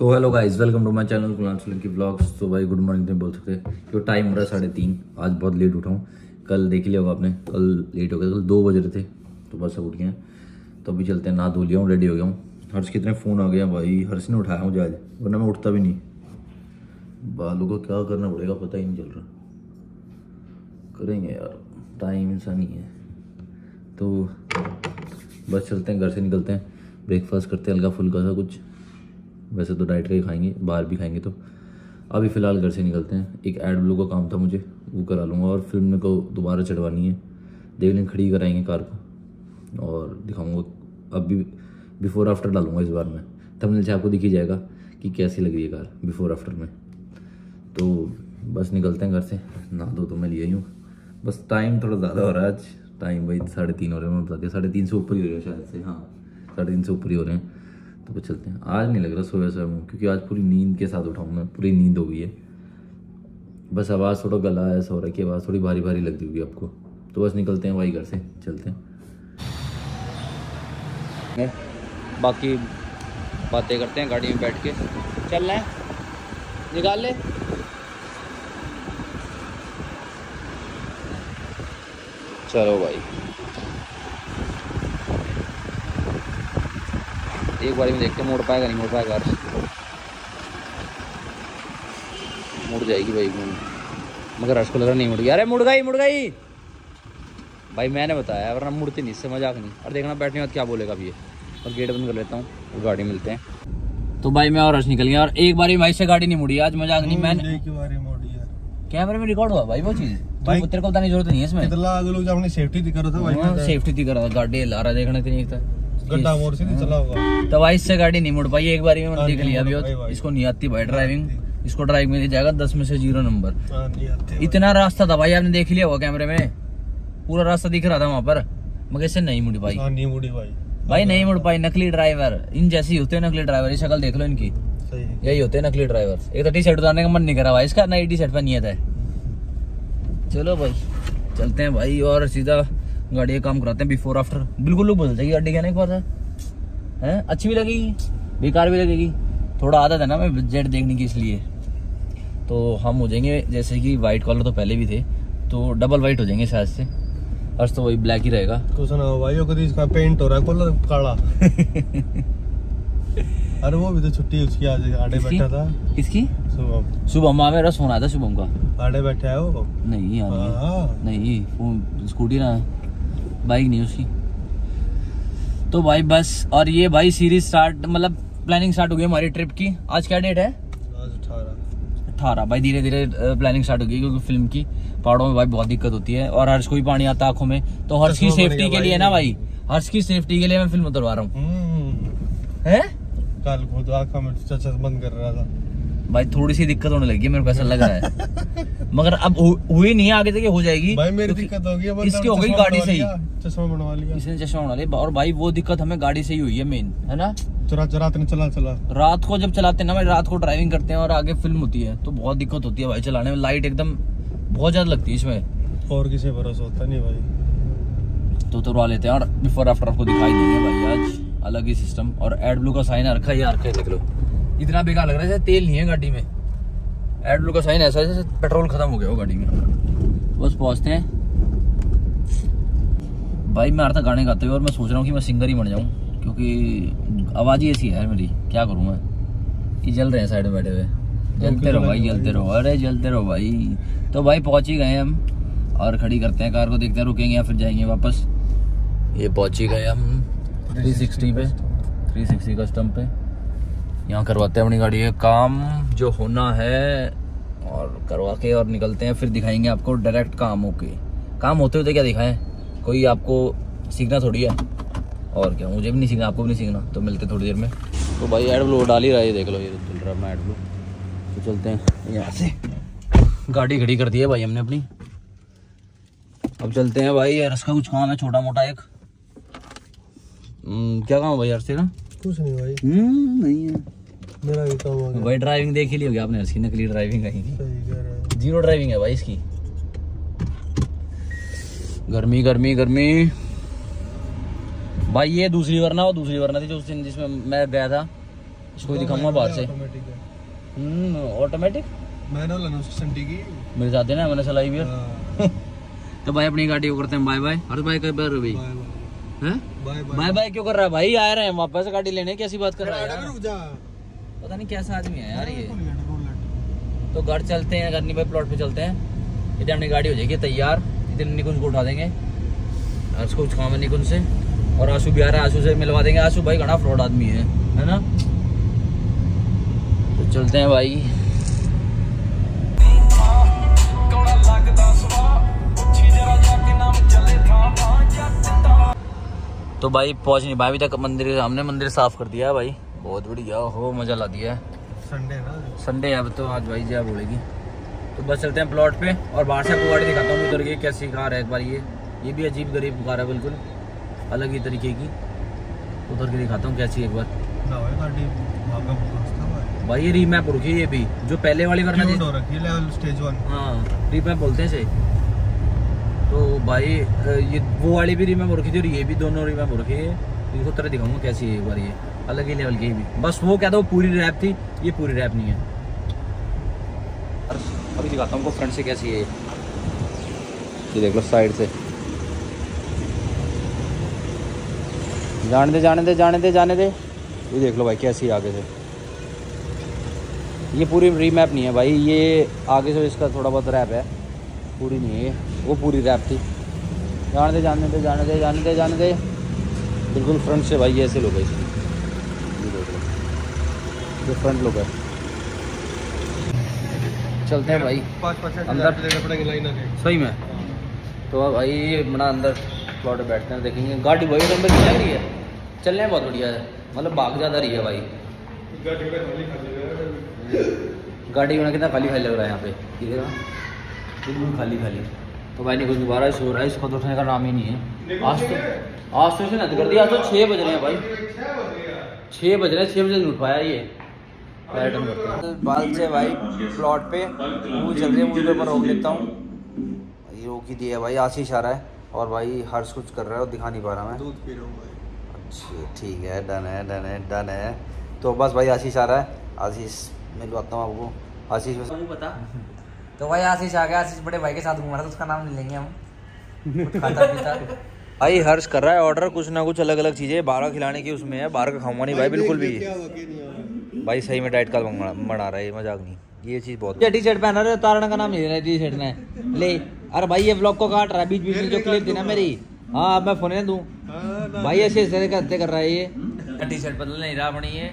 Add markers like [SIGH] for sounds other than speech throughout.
तो hello guys welcome to my channel Kunal की vlogs तो भाई गुड मॉर्निंग तुम बोल सकते हैं। टाइम हो रहा है साढ़े तीन, आज बहुत लेट उठा हूँ। कल देख लिया होगा आपने, कल लेट हो गया, कल दो बज रहे थे तो बस अब उठ गए हैं। तो अभी चलते हैं, नहा धो लिया हूँ रेडी हो गया हूँ। हर्ष कितने फ़ोन आ गया भाई, हर्ष ने उठाया मुझे आज, वरना मैं उठता भी नहीं। बालों को क्या करना पड़ेगा, पता ही नहीं चल रहा। करेंगे यार टाइम ऐसा नहीं है। तो बस चलते हैं, घर से निकलते हैं। ब्रेकफास्ट करते हैं हल्का फुल्का सा कुछ। वैसे तो डाइट का ही खाएँगे, बाहर भी खाएँगे तो। अभी फ़िलहाल घर से निकलते हैं। एक एड ब्लू का काम था मुझे, वो करा लूँगा और फ़िल्म को दोबारा चढ़वानी है। देख लें खड़ी कराएँगे कार को और दिखाऊँगा। अब भी बिफोर आफ्टर डालूँगा इस बार मैं। तब से आपको दिख जाएगा कि कैसी लग रही है कार बिफोर आफ्टर में। तो बस निकलते हैं घर से। ना दो तो मैं लिया ही हूँ। बस टाइम थोड़ा ज़्यादा हो रहा है आज। टाइम भाई साढ़े तीन हो रहे हैं, मैं बता दिया। साढ़े तीन से ऊपर ही हो रहे हैं शायद से हाँ। साढ़े तीन से ऊपर ही हो रहे हैं। तो बस चलते हैं। आज नहीं लग रहा सोया सोया हूँ, क्योंकि आज पूरी नींद के साथ उठाऊँ मैं, पूरी नींद हो गई है। बस आवाज़ थोड़ा गला ऐसा हो रहा है कि आवाज़ थोड़ी भारी भारी लगती होगी आपको। तो बस निकलते हैं वही घर से, चलते हैं। बाकी बातें करते हैं, गाड़ी में बैठ के। चल रहे निकाल ले। चलो भाई। एक बार में देखते मोड़ पाएगा नहीं मोड़ पाएगा अर्श मुड़ जाएगी भाई मगर हर्ष को लग रहा नहीं मुड़ गई अरे मुड़ गई मुड़ गई। भाई मैंने बताया वरना मुड़ती नहीं इससे मज़ाक नहीं। और देखना बैठने बाद क्या बोलेगा अभी ये। और गेट बंद कर लेता हूँ और गाड़ी मिलते हैं। तो भाई मैं और हर्ष निकल गया और एक बार भाई से गाड़ी नहीं मुड़ी आज मज़ाक नहीं। मैंने कैमरे में रिकॉर्ड हुआ भाई वो चीज़। भाई तेरे को बताने की ज़रूरत नहीं है इसमें। लोग अपनी सेफ्टी दिख रहा था भाई सेफ्टी थी करा गाड़ी ला रहा देखने के लिए गड्ढा मोड़ से चला होगा। तो भाई इससे गाड़ी नहीं मुड़ पाई एक बार में देख लिया अभी। इसको नहीं आती भाई ड्राइविंग इसको ड्राइव में जाएगा दस में से ज़ीरो नंबर। इतना रास्ता था भाई आपने देख लिया होगा कैमरे में? पूरा रास्ता दिख रहा था वहाँ पर मगर इससे नहीं मुड़ी पाई नहीं मुड़ी भाई। भाई नहीं मुड़ पाई नकली ड्राइवर इन जैसी होते हैं नकली ड्राइवर शक्ल देख लो इनकी। यही होते हैं नकली ड्राइवर एक तो टी शर्ट उतारने का मन नहीं करा भाई इसका नई टी शर्ट पर नहीं है। चलो भाई चलते हैं भाई और सीधा गाड़ी का काम कराते हैं बिफोर आफ्टर बिल्कुल लोग बदल जाएगी गाड़ी क्या नहीं पता है? अच्छी भी लगेगी बेकार भी लगेगी। थोड़ा आदत है ना मैं जेट देखने की इसलिए। तो हम हो जाएँगे जैसे कि वाइट कलर तो पहले भी थे तो डबल वाइट हो जाएँगे शायद से। आज तो वही ब्लैक ही रहेगा। तो सुना भाई कभी इसका पेंट हो रहा है कलर काला। [LAUGHS] अरे वो भी तो छुट्टी उसकी आज आड़े बैठा था। किसकी? शुभम। शुभम माँ मेरा सोना था शुभम का। आड़े बैठा है? वो नहीं यार हाँ। नहीं स्कूटी ना बाइक नहीं उसकी। तो भाई बस और ये भाई सीरीज़ स्टार्ट मतलब प्लानिंग स्टार्ट हो गई हमारी ट्रिप की। आज क्या डेट है? अठारह। भाई धीरे धीरे प्लानिंग स्टार्ट हो गई क्योंकि फ़िल्म की। पहाड़ों में भाई बहुत दिक्कत होती है और हर्ष को भी पानी आता आँखों में। तो हर्ष की सेफ्टी के लिए ना भाई हर्ष की सेफ्टी के लिए मैं फ़िल्म उतरवा रहा हूँ। हम्म। कल खुद आँखों में बंद कर रहा था। भाई थोड़ी सी दिक्कत होने लगी मेरे को ऐसा लग रहा है। [LAUGHS] मगर अब हुई नहीं आगे तक हो जाएगी भाई मेरी दिक्कत हो गई इसकी हो गई गाड़ी से ही चश्मा बनवा लिया। इसने चश्मा बना लिया और भाई वो दिक्कत हमें गाड़ी से ही हुई है मेन है ना? चला रात में चला चला। रात को जब चलाते हैं ना भाई रात को ड्राइविंग करते हैं और आगे फ़िल्म होती है तो बहुत दिक्कत होती है भाई चलाने में। लाइट एकदम बहुत ज़्यादा लगती है इसमें। और किसी भरोसा होता नहीं भाई। तो तुरवा लेते हैं और बिफोर आफ्टर आपको दिखाई देंगे भाई आज अलग ही सिस्टम और एड ब्लू का साइन रखा है रखा है देख लो। इतना बेकार लग रहा है तेल नहीं है गाड़ी में। एड ब्लू का साइन ऐसा जैसे पेट्रोल खत्म हो गया हो गाड़ी में। बस पहुँचते हैं। भाई मैं आता गाने गाते हुए और मैं सोच रहा हूँ कि मैं सिंगर ही बन जाऊँ क्योंकि आवाज़ ही ऐसी है मेरी क्या करूँ मैं? कि जल रहे हैं साइड में बैठे हुए। जलते रहो भाई जलते रहो। अरे जलते रहो भाई। तो भाई पहुँच ही गए हम और खड़ी करते हैं कार को देखते हैं रुकेंगे या फिर जाएँगे वापस। ये पहुँच ही गए हम थ्री सिक्सटी पे। थ्री सिक्सटी कस्टम पे। यहाँ करवाते हैं अपनी गाड़ी। का काम जो होना है और करवा के और निकलते हैं फिर दिखाएँगे आपको डायरेक्ट काम होके काम होते होते क्या दिखाएँ? कोई आपको सीखना थोड़ी है? और क्या? मुझे भी नहीं सीखना आपको भी नहीं सीखना तो मिलते थोड़ी देर में। तो भाई एड ब्लो डाल ही रहा है देख लो ये चल रहा है एड ब्लो तो चलते हैं यहाँ से। गाड़ी खड़ी कर दी है भाई हमने अपनी। अब चलते हैं भाई यार इसका कुछ काम है छोटा मोटा एक। हम्म, क्या काम है भाई यार से ना कुछ नहीं भाई। हम्म नहीं है। मेरा भी काम आ गया। भाई ड्राइविंग देख ही ली होगी आपने इसकी नकली ड्राइविंग कहीं की। ज़ीरो ड्राइविंग है। भाई इसकी। गर्मी गर्मी गर्मी। भाई ये दूसरी वरना वो दूसरी वरना थी जो उस दिन जिसमें मैं गया था। इसको दिखाऊँगा बाहर से। ऑटोमेटिक है। हम्म है मेरे साथ ना मैंने चलाई भी हाँ, [LAUGHS] तो भाई अपनी गाड़ी को करते हैं बाय बाय हर भाई कब बार भाई बाय हैं? बाय बाय बाय बाय क्यों कर रहा है भाई? आ रहे हैं वापस गाड़ी लेने कैसी बात कर रहा है पता नहीं कैसा आदमी है यार ये। तो घर चलते हैं गर्नी भाई प्लॉट पे चलते हैं। इधर अपनी गाड़ी हो जाएगी तैयार। इधर निकुंज को उठा देंगे। और उसको कुछ काम है निकुंज से। और आँसू भी आ रहा है आँसू से मिलवा देंगे। आँसू भाई घना फ्रॉड आदमी है है ना? तो चलते हैं भाई। तो भाई पहुँच नहीं भाई अभी तक मंदिर हमने मंदिर साफ़ कर दिया है भाई। बहुत बढ़िया हो मज़ा ला दिया। है संडे ना संडे अब तो आज भाई जया बोलेगी। तो बस चलते हैं प्लॉट पे और बाहर से आपको गाड़ी दिखाता हूँ उधर की कैसी कार है एक बार ये। ये भी अजीब गरीब कार है बिल्कुल। अलग ही तरीके की। उधर की दिखाता हूँ कैसी एक बार। भाई ये रीमैप है। ये भी जो पहले वाली वरना स्टेज 1 हाँ रीमैप बोलते हैं तो भाई ये वो वाली भी रीमैप रखी थी और ये भी दोनों रीमैप रखी है। इसको तरह दिखाऊँगा कैसी है एक बार ये। अलग ही लेवल की भी। बस वो क्या था वो पूरी रैप थी, ये पूरी रैप नहीं है। अभी दिखाता हूँ फ्रंट से कैसी है ये। देख लो साइड से। जाने दे जाने दे जाने दे जाने दे। ये देख लो भाई, कैसी आगे से। ये पूरी रीमैप नहीं है भाई, ये आगे से इसका थोड़ा बहुत रैप है। पूरी नहीं है वो पूरी रैप थी। जाने दे जाने दे जाने दे जाने दे जाने दे। बिल्कुल फ्रंट से भाई ऐसे लोग है ये फ्रंट लोग है। चलते हैं भाई। अंदर- सही में। तो भाई बना अंदर प्लॉट बैठते हैं, देखेंगे। गाड़ी वही नंबर लग रही है। चलने बहुत बढ़िया है। मतलब भाग ज़्यादा रही है भाई। गाड़ी में कितना खाली खाली लग रहा है यहाँ पे। ठीक है? बिल्कुल खाली खाली। तो भाई नहीं, कुछ दोबारा सो रहा है, इसको तो उठने का नाम ही नहीं है। आज तो आज तो इसने कर दिया आज तो छः बज रहे हैं भाई। छः बज रहे हैं छः बजे नहीं उठ पाया ये। हैं। बाल से भाई प्लॉट पे। मूवी चल रही है पे रोक लेता हूँ। ये रोक ही दिया भाई आशीष आ रहा है। और भाई हर्ष कुछ कर रहा है और दिखा नहीं पा रहा मैं। दूध पी रहा हूँ अच्छा ठीक है डन है डन है डन है। तो बस भाई आशीष आ रहा है। आशीष मिलवाता हूँ आपको। आशीष बस पता? तो भाई आशीष आ गया। आशीष बड़े भाई के साथ घूम रहा था उसका नाम नहीं लेंगे हम। [LAUGHS] खाता पीता। भाई हर्ष कर रहा है ऑर्डर कुछ ना कुछ अलग अलग चीज़ें बारह खिलाने की उसमें है बारह का खाऊँगा नहीं भाई बिल्कुल भी। भाई सही में डाइट का बना बना रहा है मज़ाक नहीं ये चीज़ बहुत टी शर्ट पहना रहे तारण का नाम नहीं टी शर्ट ने। ले अरे भाई ये ब्लॉग को काट रहा है बीच बीच में जो क्लिप थी ना मेरी। हाँ अब मैं फ़ोन दूँ। हाँ, भाई ऐसे ऐसे करते कर रहा है ये। टी शर्ट बदल नहीं रहा अपनी ये।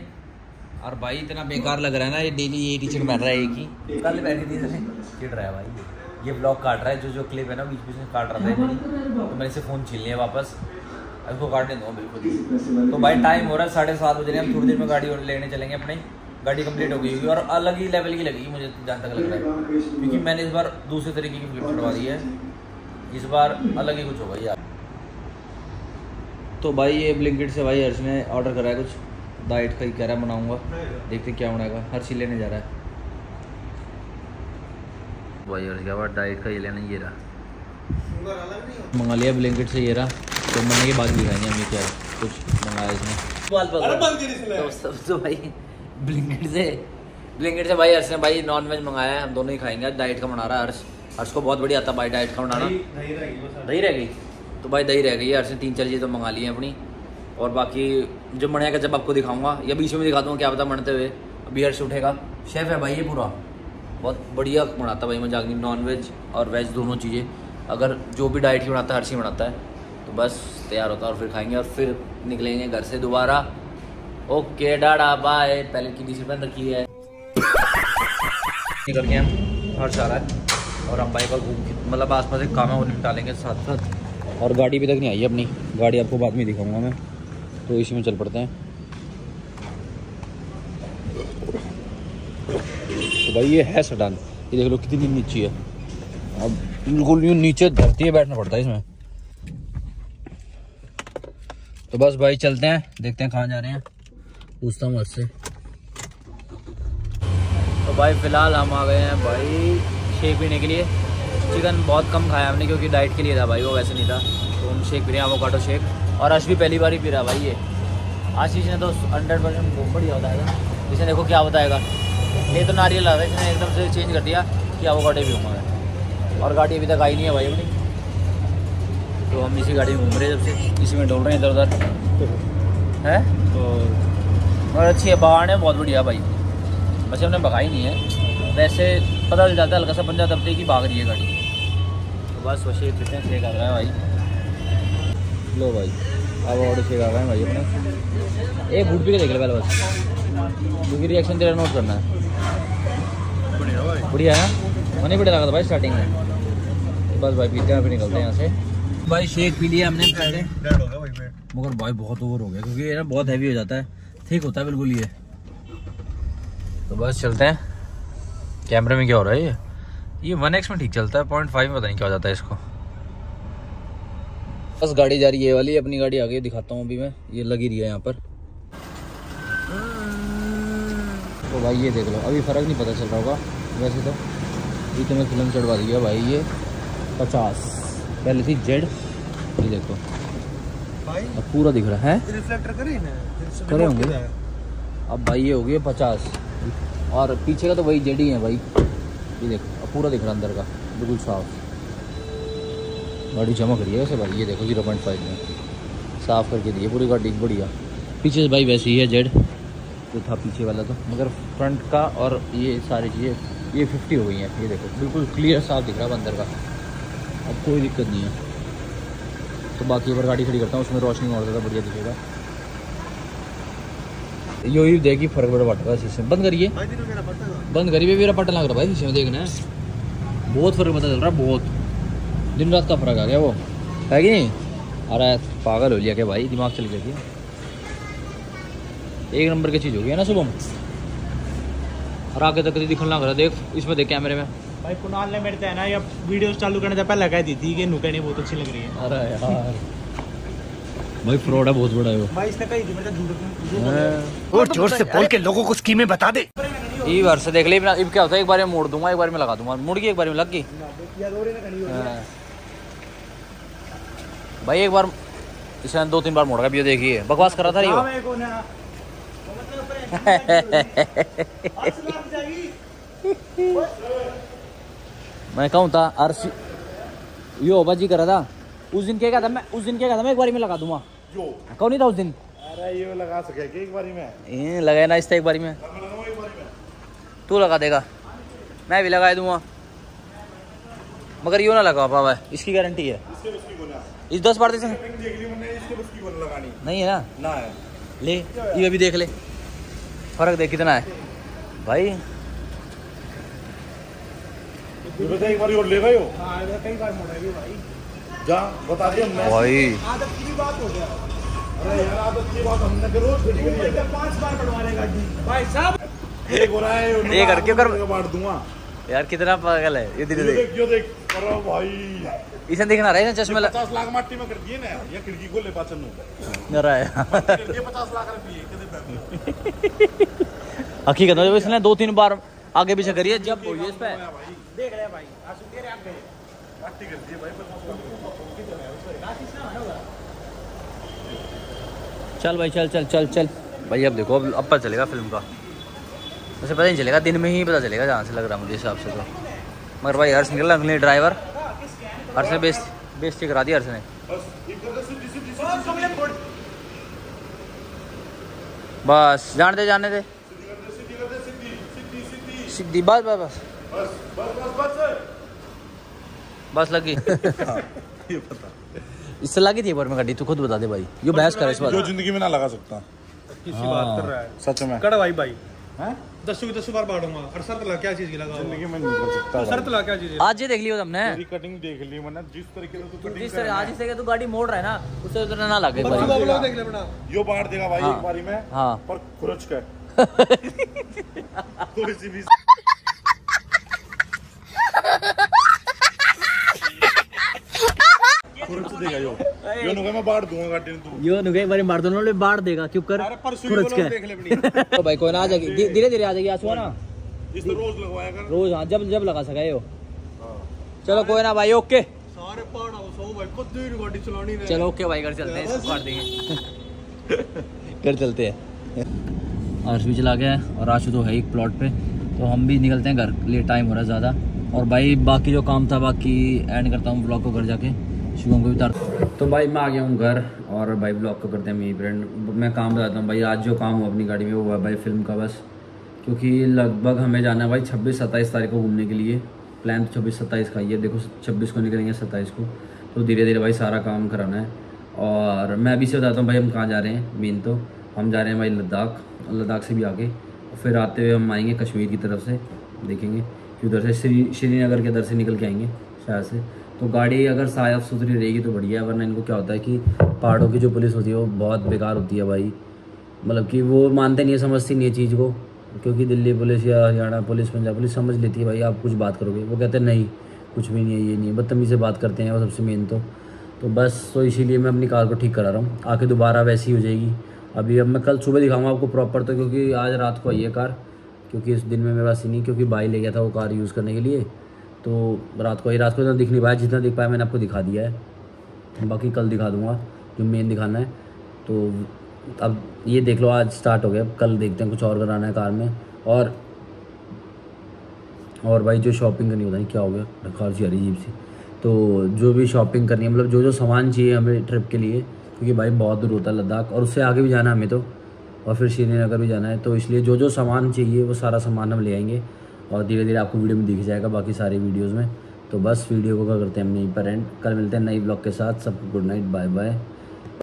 और भाई इतना बेकार लग रहा है ना ये डेली ये टी शर्ट पहन रहा है एक ही। कल पहनी थी इसने। रहा है भाई। ये। ब्लॉग काट रहा है जो जो क्लिप है ना बीच बीच में काट रहा था तो मैंने इसे फ़ोन छीन लिया वापस। इसको काटने दूँ, बिल्कुल। तो भाई टाइम हो रहा है, साढ़े सात बजे हम थोड़ी देर में गाड़ी लेने चलेंगे अपनी। गाड़ी कंप्लीट हो गई होगी और अलग ही लेवल की लगेगी, मुझे जहाँ तक लग रहा है। क्योंकि मैंने इस बार दूसरे तरीके की फ्लिप छुड़वा दी है। इस बार अलग ही कुछ होगा यार। तो भाई ये ब्लिंकिट से भाई हर्ष ने ऑर्डर करा है कुछ। डाइट का ही कह रहा है, बनाऊँगा। देखते क्या बनाएगा हर्ष लेने जा रहा है। भाई हर्ष क्या बात डाइट का ये लेना ये रहा मंगा लिया ब्लिंकिट से ये रहा तो बनने के बाद भी खाएँगे हम ये क्या कुछ मंगाया इसने तो सब तो भाई ब्लिंकिट से ब्लिंकिट से भाई हर्ष ने भाई नॉन वेज मंगाया है। हम दोनों ही खाएँगे। डाइट का बना रहा है हर्ष। हर्ष को बहुत बढ़िया आता है भाई डाइट का बनाना। दही रह गई तो भाई दही रह गई है। हर्ष ने तीन चार चीज़ें तो मंगा ली हैं अपनी। और बाकी जो बनेगा जब आपको दिखाऊँगा या बीच में दिखा दूँगा क्या पता बनते हुए। अभी हर्ष उठेगा। शेफ़ है भाई ये पूरा। बहुत बढ़िया बनाता है भाई मज़ाक नहीं नॉन वेज और वेज दोनों चीज़ें। अगर जो भी डाइट की बनाता है, हर चीज़ बनाता है। तो बस तैयार होता है और फिर खाएँगे और फिर निकलेंगे घर से दोबारा। ओके डाडा बाय पहले की पहन रखी है। निकल हर्ष आ रहा है। और हम बाइक के मतलब आस पास एक काम है वो निपटा लेंगे साथ साथ और गाड़ी अभी तक नहीं आई अपनी। गाड़ी आपको बाद में दिखाऊँगा मैं। तो इसी में चल पड़ते हैं। भाई, ये है सडान ये देख लो कितनी नीची है। अब बिल्कुल यूँ नीचे धरती है बैठना पड़ता है इसमें। तो बस भाई, चलते हैं, देखते हैं कहाँ जा रहे हैं। पूछता हूँ से तो भाई, फ़िलहाल हम आ गए हैं भाई, शेक पीने के लिए। चिकन बहुत कम खाया हमने, क्योंकि डाइट के लिए था भाई, वो वैसे नहीं था। तो हम शेक पी रहे हैं एवोकाडो शेक। और अर्श भी पहली बार ही पी रहा भाई ये। आशीष ने तो हंड्रेड परसेंट बढ़िया बताया था। इसने देखो क्या बताएगा। ये तो नारियल आ रहा है इसने एकदम से चेंज कर दिया कि अवोकाडो भी हूँ। मैं और गाड़ी अभी तक आई नहीं है भाई अपनी। तो हम इसी गाड़ी में घूम रहे हैं जब से। इसी में डोल रहे हैं इधर उधर। है? तो और अच्छी है बगान है, बहुत बढ़िया भाई। वैसे हमने भगाई नहीं है। वैसे पता चल जाता है, हल्का सा जाता है कि भाग रही है गाड़ी। तो बस वो शेक कितने शेक आ रहा है भाई। लो भाई, अब और शेक आ रहा है भाई अपने। एक घूट भी देख ले पहले बस। क्योंकि रिएक्शन तेरा नोट करना है। बढ़िया है मनी बढ़िया लगा था भाई स्टार्टिंग में। बस भाई, पीते हैं, फिर निकलते हैं यहाँ से। भाई शेक पी लिया हमने पहले। मगर भाई, बहुत ओवर हो गया, क्योंकि ये ना बहुत हैवी हो जाता है। ठीक होता है बिल्कुल ये। तो बस चलते हैं। कैमरे में क्या हो रहा है ये? ये वन एक्स में ठीक चलता है पॉइंट फाइव में पता नहीं क्या हो जाता है इसको। बस गाड़ी जा रही है वाली, अपनी गाड़ी आगे दिखाता हूँ अभी मैं। ये लगी रही है यहाँ पर। तो भाई, ये देख लो, अभी फ़र्क नहीं पता चल रहा होगा। वैसे तो इतने में फ़िल्म चढ़वा दी है भाई ये पचास। पहले थी जेड ये देखो। भाई अब पूरा दिख रहा है रिफ्लेक्टर करे करे होंगे। अब भाई ये हो गया पचास। और पीछे का तो वही जेड ही है भाई। ये देखो अब पूरा दिख रहा अंदर का बिल्कुल साफ़। गाड़ी जमा करिए वैसे भाई ये देखो ज़ीरो पॉइंट फाइव में। साफ़ करके दी है पूरी गाड़ी बढ़िया। पीछे से भाई वैसे ही है जेड जो था पीछे वाला तो। मगर फ्रंट का और ये सारी चीज़ें ये फिफ्टी हो गई है ये देखो बिल्कुल क्लियर साफ़ दिख रहा है अंदर का। अब कोई दिक्कत नहीं है। तो बाकी अगर गाड़ी खड़ी करता हूँ उसमें रोशनी और ज़्यादा बढ़िया दिखेगा। यो ही देखी फ़र्क बड़ा पड़ रहा है शीशे में। बंद करिए। बंद करिए मेरा पट्टा लग रहा भाई शीशे में देखना है। बहुत फ़र्क पता चल रहा है बहुत। दिन रात का फ़र्क आ गया वो। है कि नहीं? अरे पागल हो लिया क्या भाई? दिमाग चल गया एक नंबर की चीज़ हो गई है ना शुभम? और आगे तक दिखने लग रहा देख इसमें देख कैमरे में। भाई कुणाल ने मेरे ना ये वीडियो चालू करने से पहले कह दी थी कि नुकड़ी बहुत अच्छी लग रही है। अरे यार। भाई फ्रॉड है बहुत बड़ा है वो। भाई इसने कही थी मेरे झूठ और ज़ोर से बोल के लोगों को स्कीमें बता दे। ई बार से देख ले अब क्या होता है एक बार में मोड़ दूँगा एक बार में लगा दूँगा मुड़ गई एक बार में लग गई। या दो हो हाँ। भाई एक बार इसने दो तीन बार मोड़ भी देखिए बकवास कर रहा था हाँ, ये मैं कहूँ था अरसी यो बाजी कर था। उस दिन क्या था? मैं उस दिन क्या था? मैं एक बार में लगा दूँगा। कौन नहीं था उस दिन? अरे ये लगा सके कि एक बारी में? ए, लगाया ना इस एक बारी में। तू लगा देगा। मैं भी लगा दूँगा। मगर यो ना लगा पावा इसकी गारंटी है। इस दस बार से देख नहीं है ना? ना है। ले ये भी देख ले। फ़र्क देख कितना है। भाई। ये एक बारी ले गए हो? हाँ कई बार भाई। जा बता दिया मैं भाई। आदत की बात हो गया। अरे यार आदत की बात हमने करी है। पाँच बार बनवाने गाड़ी भाई साहब। एक हो रहा है [LAUGHS] ये करके कर- बांट दूँगा। यार कितना पागल है। ये धीरे धीरे। देख यो देख भाई। इसे दिखना रहा है ना चश्मे पचास लाख माटी में कर दिए ना ये खिड़की को ले पाचन है। हकीकत में इसने दो तीन बार आगे पीछे करिए जब बोलिए इस पे। देख रहे हैं भाई आँसू तेरे आप गए माटी कर दिए भाई पचास चल भाई चल चल चल चल। भाई अब देखो अब अब पता चलेगा फ़िल्म का। वैसे पता नहीं चलेगा दिन में ही पता चलेगा जहाँ से लग रहा है मुझे हिसाब से तो। मगर भाई हर्ष निकला अगले ड्राइवर। हर्ष ने बेस्ट बेस्ट करा दी हर्ष ने। बस जानते जाने दे। सीधी बस बस बस। बस लगी। [LAUGHS] हाँ। ये पता। इससे लगी थी पर मैं में गाड़ी तू खुद बता दे भाई। ये बहस कर इस बात जो ज़िंदगी में ना लगा सकता। किसी बात हाँ, कर रहा है। सच में। कड़वाई भाई। हैं? दस की दस बार बांटूँगा और शर्त ला क्या चीज़ की लगा ज़िंदगी में नहीं कर सकता शर्त। ला क्या चीज़ आज ये देख लियो तुमने। तेरी कटिंग देख ली मैंने। जिस तरीके से तू कटिंग जिस तरह आज से तू गाड़ी मोड़ रहा है ना उससे उतना ना लगे लोग देख ले बेटा। यो बांट देगा भाई हाँ। एक बारी में हाँ। पर खुरच के। [LAUGHS] कोई सी भी यो नुका मैं बांट दूँगा गाड़ी तू। यो नुके एक बार मार दो ना बाढ़ देगा क्यों कर? अरे परसों खुरच के। देख ले अपनी। [LAUGHS] तो भाई कोई ना आ जाएगी। धीरे धीरे आ जाएगी आँसू ना जिस तरह रोज लगवाया कर। रोज हाँ जब जब लगा सका यो चलो कोई ना भाई ओके। सारे पहाड़ हो सो भाई खुद ही गाड़ी चलानी ने चलो ओके भाई घर चलते हैं काट देंगे [LAUGHS] घर चलते हैं। अर्श भी चला गया है और आशु तो है एक प्लॉट पे। तो हम भी निकलते हैं घर लिए टाइम हो रहा है ज़्यादा। और भाई बाकी जो काम था बाकी एंड करता हूँ ब्लॉग को घर जाके। शुभम को भी उतार तो भाई मैं आ गया हूँ घर और भाई ब्लॉग को करते हैं मेरी फ्रेंड मैं काम बताता हूँ भाई, आज जो काम हुआ अपनी गाड़ी में, वो हुआ भाई फ़िल्म का बस। क्योंकि लगभग हमें जाना है भाई छब्बीस सत्ताईस तारीख को घूमने के लिए। प्लान तो छब्बीस सत्ताईस का ही है। देखो, छब्बीस को निकलेंगे, सत्ताईस को। तो धीरे धीरे भाई सारा काम कराना है। और मैं अभी से बताता हूँ भाई, हम कहाँ जा रहे हैं? मेन तो हम जा रहे हैं भाई लद्दाख। लद्दाख से भी आगे। फिर आते हुए हम आएँगे कश्मीर की तरफ़ से। देखेंगे कि उधर से श्री श्रीनगर के दर से निकल के आएँगे, शायद से। तो गाड़ी अगर साफ़ सुथरी रहेगी तो बढ़िया वरना इनको क्या होता है कि पहाड़ों की जो पुलिस होती है वो बहुत बेकार होती है भाई। मतलब कि वो मानते नहीं है, समझती नहीं चीज़ को, क्योंकि दिल्ली पुलिस या हरियाणा पुलिस, पंजाब पुलिस समझ लेती है भाई, आप कुछ बात करोगे। वो कहते हैं, नहीं, कुछ भी नहीं है, ये नहीं है। बदतमीज़ से बात करते हैं वो सबसे मेन तो। तो बस तो इसीलिए मैं अपनी कार को ठीक करा रहा हूँ। आके दोबारा वैसी हो जाएगी। अभी अब मैं कल सुबह दिखाऊँगा आपको प्रॉपर तो क्योंकि आज रात को आई है कार, क्योंकि इस दिन में मेरे पास ही नहीं, क्योंकि भाई ले गया था वो कार यूज़ करने के लिए। तो रात को आई रात को इतना दिख नहीं पाया, जितना दिख पाया मैंने आपको दिखा दिया है। बाकी कल दिखा दूँगा, जो मेन दिखाना है। तो अब ये देख लो, आज स्टार्ट हो गया। अब कल देखते हैं कुछ और कराना है कार में। और और भाई जो शॉपिंग करनी होता है क्या हो गया कार जी अजीब सी। तो जो भी शॉपिंग करनी है मतलब जो जो सामान चाहिए हमें ट्रिप के लिए, क्योंकि भाई बहुत दूर होता है लद्दाख, और उससे आगे भी जाना है हमें तो। और फिर श्रीनगर भी जाना है तो इसलिए जो जो सामान चाहिए, वो सारा सामान हम ले आएँगे। और धीरे धीरे आपको वीडियो में दिख जाएगा बाकी सारी वीडियोज़ में। तो बस वीडियो को क्या करते हैं, हम यहीं पर एंड कल मिलते हैं नई ब्लॉग के साथ। सबको गुड नाइट बाय बाय